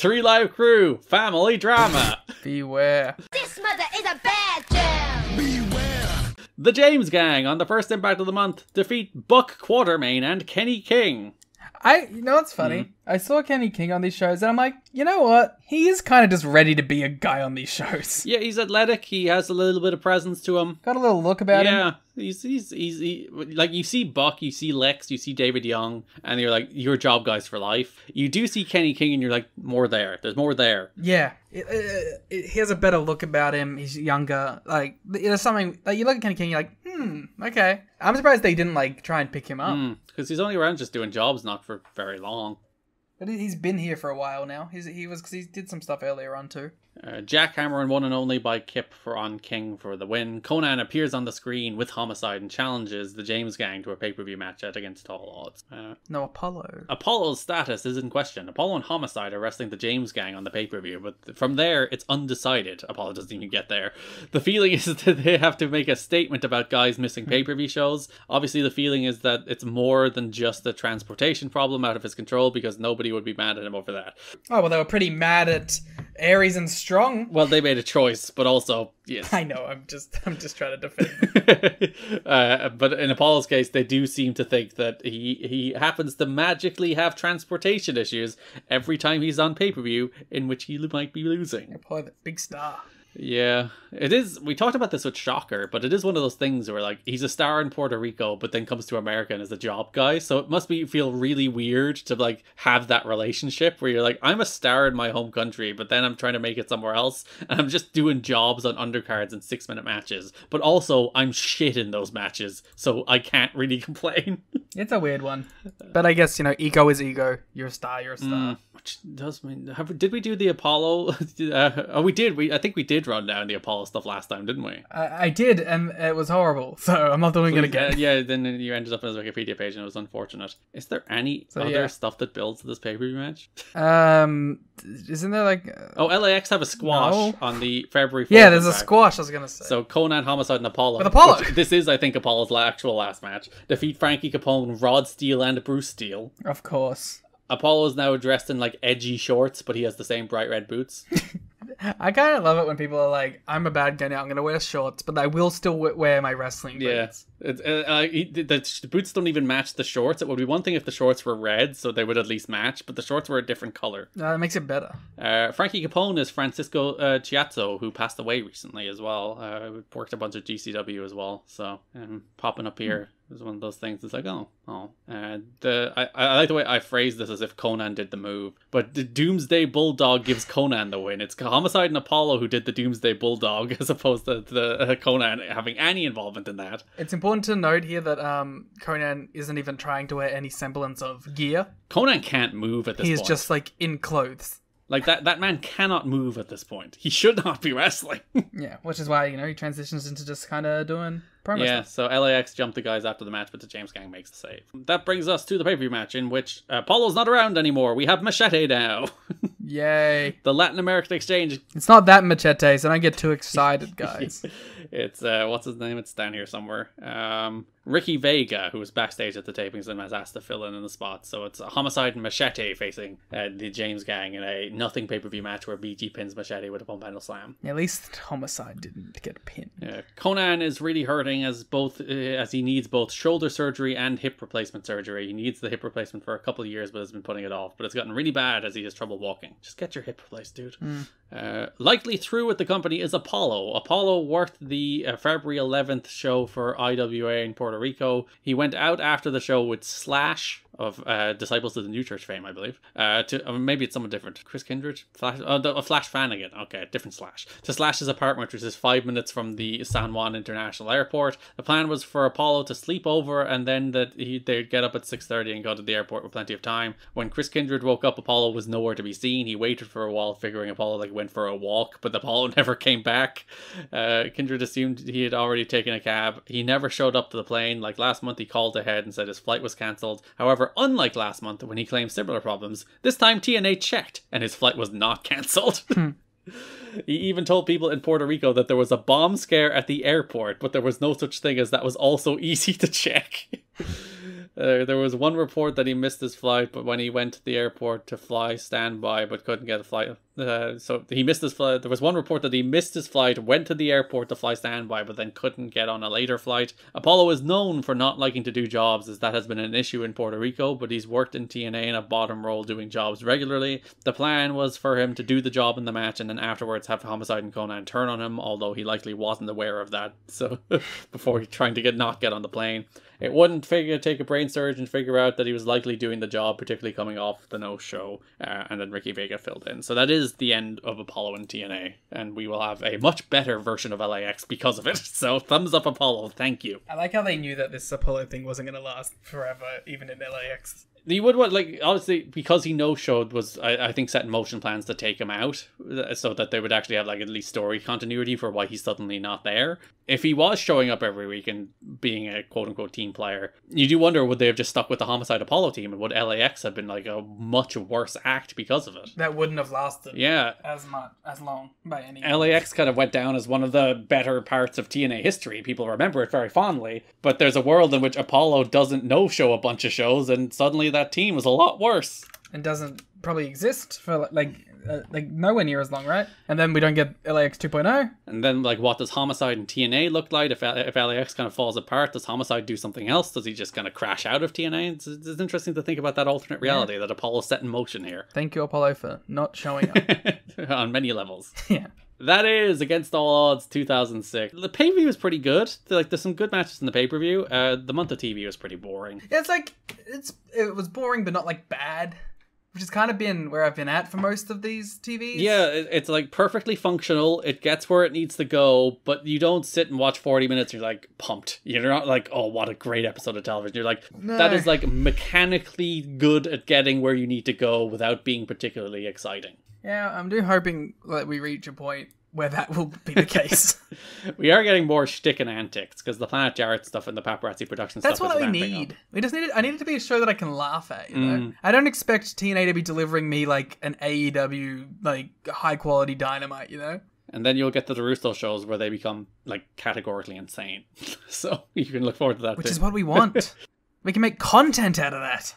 Three Live Kru, family drama. Beware. This mother is a bad jam. Beware. The James Gang on the first Impact of the month defeat Buck Quartermain and Kenny King. I, you know what's funny? Mm-hmm. I saw Kenny King on these shows, and I'm like, you know what? He is kind of just ready to be a guy on these shows. Yeah, he's athletic. He has a little bit of presence to him. Got a little look about him. Yeah, he's he's he's he, like you see Buck, you see Lex, you see David Young, and you're like you're job guys for life. You do see Kenny King, and you're like more there. There's more there. Yeah, it, it, it, he has a better look about him. He's younger. Like there's something like you look at Kenny King, you're like, hmm, okay. I'm surprised they didn't like try and pick him up. Because he's only around just doing jobs, not for very long. But he- he's been here for a while now. He's he was because he did some stuff earlier on too. Uh, Jackhammer and one and only by Kip for on King for the win. Konnan appears on the screen with Homicide and challenges the James Gang to a pay per view match at against all odds. Uh, No Apolo. Apolo's status is in question. Apolo and Homicide are wrestling the James Gang on the pay per view, but from there it's undecided. Apolo doesn't even get there. The feeling is that they have to make a statement about guys missing pay per view shows. Obviously, the feeling is that it's more than just a transportation problem out of his control because nobody would be mad at him over that. Oh well, they were pretty mad at Aries and Strong. Well, they made a choice, but also yes. I know. I'm just I'm just trying to defend. uh, but in Apolo's case, they do seem to think that he he happens to magically have transportation issues every time he's on pay per view, in which he might be losing. Apolo, big star. Yeah, it is. We talked about this with Shocker, but it is one of those things where like he's a star in Puerto Rico, but then comes to America and is a job guy. So it must be feel really weird to like have that relationship where you're like, I'm a star in my home country, but then I'm trying to make it somewhere else, and I'm just doing jobs on undercards and six minute matches. But also, I'm shit in those matches, so I can't really complain. It's a weird one, but I guess you know, ego is ego. You're a star. You're a star. Which does mean have, did we do the Apolo? uh, oh, we did. We I think we did run down the Apolo stuff last time, didn't we? I, I did, and it was horrible. So I'm not doing it again. Uh, yeah, then you ended up on his Wikipedia page and it was unfortunate. Is there any So, other yeah. stuff that builds this pay per view match? Um, isn't there like? uh, Oh, LAX have a squash No. on the February 4th. yeah, there's a impact. squash. I was gonna say. So Konnan, Homicide, and Apolo. With Apolo. which- This is, I think, Apolo's actual last match. Defeat Frankie Capone, Rod Steele, and Bruce Steele. of course, Apolo is now dressed in like edgy shorts, but he has the same bright red boots. I kind of love it when people are like, "I'm a bad guy now. I'm gonna wear shorts, but I will still w- wear my wrestling Yeah, boots." it's, uh, uh, he- the, the boots don't even match the shorts. It would be one thing if the shorts were red, so they would at least match, but the shorts were a different color. Uh, that makes it better. Uh, Frankie Capone is Francisco uh, Chiazzo, who passed away recently as well. Uh, worked a bunch of GCW as well, so um, popping up here here is one of those things. It's like, oh, oh. Uh, the I, I like the way I phrase this as if Konnan did the move, but the Doomsday Bulldog gives Konnan the win. It's Homicide and Apolo who did the Doomsday Bulldog, as opposed to the uh, Konnan having any involvement in that. It's important to note here that um, Konnan isn't even trying to wear any semblance of gear. Konnan can't move at this He is point. just like in clothes. like that. That man cannot move at this point. He should not be wrestling. Yeah, which is why you know he transitions into just kind of doing promo Yeah, stuff. so LAX jumped the guys after the match, but the James Gang makes the save. That brings us to the pay per view match in which uh, Apolo's not around anymore. We have Machete now. Yay! the Latin American Exchange. It's not that machete, so don't get too excited, guys. It's uh, what's his name? It's down here somewhere. Um, Ricky Vega, who was backstage at the tapings and has asked to fill in in the spot. So it's a Homicide and Machete facing uh, the James Gang in a nothing pay per view match where BG pins Machete with a pump handle slam. At least homicide didn't get pinned. Yeah. Konnan is really hurting as both uh, as he needs both shoulder surgery and hip replacement surgery. He needs the hip replacement for a couple of years, but has been putting it off. But it's gotten really bad as he has trouble walking. Just get your hip replaced, dude. Uh, likely through with the company is Apolo. Apolo worked the uh, February 11th show for IWA in Puerto Rico. He went out after the show with Slash of uh, Disciples of the New Church fame, I believe. Uh, to uh, maybe it's someone different. Chris Kindred, Flash, uh, the, uh, Flash Flanagan. Okay, different Slash. To Slash's apartment, which is five minutes from the San Juan International Airport. The plan was for Apolo to sleep over, and then that he they'd get up at six thirty and go to the airport with plenty of time. When Chris Kindred woke up, Apolo was nowhere to be seen. He waited for a while, figuring Apolo like went for a walk, but Apolo never came back. Uh, Kindred assumed he had already taken a cab. He never showed up to the plane. Like last month, he called ahead and said his flight was cancelled. However, unlike last month when he claimed similar problems, this time TNA checked and his flight was not cancelled. He even told people in Puerto Rico that there was a bomb scare at the airport, but there was no such thing as that was also easy to check. Uh, there was one report that he missed his flight, but when he went to the airport to fly standby, but couldn't get a flight. Uh, so he missed his flight. There was one report that he missed his flight, went to the airport to fly standby, but then couldn't get on a later flight. Apolo is known for not liking to do jobs, as that has been an issue in Puerto Rico, but he's worked in TNA in a bottom role doing jobs regularly. The plan was for him to do the job in the match and then afterwards have Homicide and Konnan turn on him, although he likely wasn't aware of that. So before trying to get not get on the plane. It wouldn't figure take a brain surge and figure out that he was likely doing the job, particularly coming off the no show, uh, and then Ricky Vega filled in. So that is the end of Apolo and TNA, and we will have a much better version of LAX because of it. So thumbs up, Apolo. Thank you. I like how they knew that this Apolo thing wasn't going to last forever, even in LAX. You would want like obviously because he no showed was I, I think set in motion plans to take him out uh, so that they would actually have like at least story continuity for why he's suddenly not there. If he was showing up every week and being a quote unquote team player, you do wonder would they have just stuck with the Homicide Apolo team and would LAX have been like a much worse act because of it? That wouldn't have lasted Yeah, as much as long by any. LAX kind of went down as one of the better parts of TNA history. People remember it very fondly, but there's a world in which Apolo doesn't no show a bunch of shows, and suddenly that team was a lot worse. and doesn't probably exist for like uh, like nowhere near as long, right? And then we don't get LAX 2.0. And then, like, what does Homicide and TNA look like? If if LAX kind of falls apart, does Homicide do something else? Does he just kind of crash out of TNA? It's, it's interesting to think about that alternate reality that Apolo set in motion here Thank you, Apolo, for not showing up. on many levels. yeah. That is Against All Odds 2006. The pay per view was pretty good. Like, there's some good matches in the pay per view. Uh, the month of TV was pretty boring. It's like it's it was boring, but not like bad, which has kind of been where I've been at for most of these TVs. Yeah, it's like perfectly functional. It gets where it needs to go, but you don't sit and watch 40 minutes and you're like pumped. You're not like, oh, what a great episode of television. You're like, No. that is like mechanically good at getting where you need to go without being particularly exciting. yeah. I'm do hoping that we reach a point where that will be the case. We are getting more shtick and antics because the Planet Jarrett stuff and the paparazzi production That's stuff what is we need. up. We just need it. I need it to be a show that I can laugh at. You know, Mm. I don't expect TNA to be delivering me like an AEW like high quality dynamite. You know, And then you'll get to the Russo shows where they become like categorically insane. so you can look forward to that which too. is what we want. we can make content out of that.